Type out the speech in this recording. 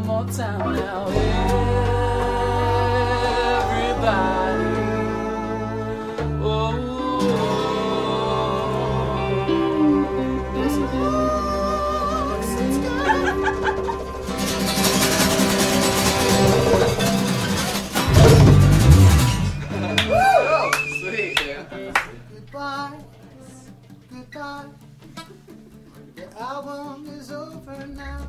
one more time now. Everybody. Oh. Sweet, yeah. Goodbye, goodbye. The album is over now.